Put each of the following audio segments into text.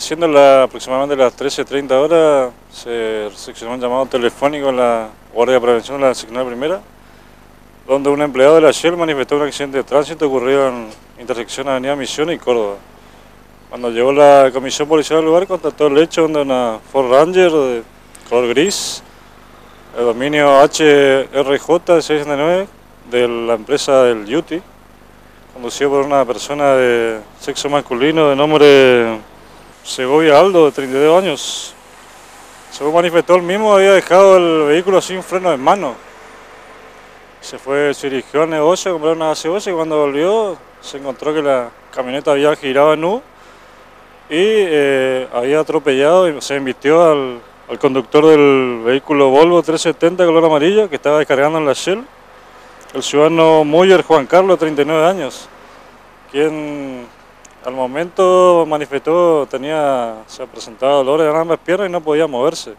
siendo la, aproximadamente las 13.30 horas, se seccionó un llamado telefónico en la Guardia de Prevención de la Seccional Primera, donde un empleado de la Shell manifestó un accidente de tránsito ocurrido en intersección Avenida Misión y Córdoba. Cuando llegó la comisión policial al lugar, constató el hecho donde una Ford Ranger de color gris, el dominio HRJ 609 de la empresa del Yuti, conducido por una persona de sexo masculino de nombre Segovia Aldo, de 32 años. Según manifestó el mismo, había dejado el vehículo sin freno en mano. Se fue, se dirigió al negocio a comprar una gaseosa y cuando volvió se encontró que la camioneta había girado en U y eh, había atropellado y se invistió al, al conductor del vehículo Volvo 370 color amarillo que estaba descargando en la Shell el ciudadano Muller Juan Carlos, 39 años, quien al momento manifestó, tenía, se presentado dolores en ambas piernas y no podía moverse,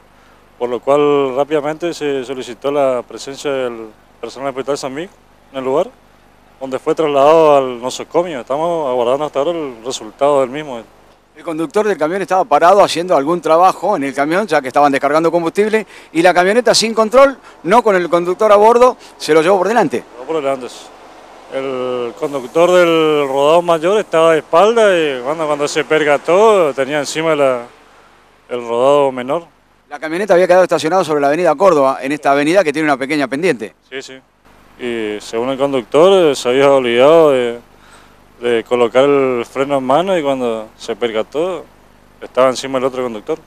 por lo cual rápidamente se solicitó la presencia del personal del Hospital San Miguel en el lugar, donde fue trasladado al nosocomio. Estamos aguardando hasta ahora el resultado del mismo. El conductor del camión estaba parado haciendo algún trabajo en el camión, ya que estaban descargando combustible, y la camioneta sin control, no con el conductor a bordo, se lo llevó por delante. por delante. El conductor del rodado mayor estaba de espalda y cuando, cuando se percató tenía encima la, el rodado menor. La camioneta había quedado estacionada sobre la avenida Córdoba, en esta avenida que tiene una pequeña pendiente. Sí, sí. Y según el conductor se había olvidado de de colocar el freno en mano y cuando se percató estaba encima el otro conductor.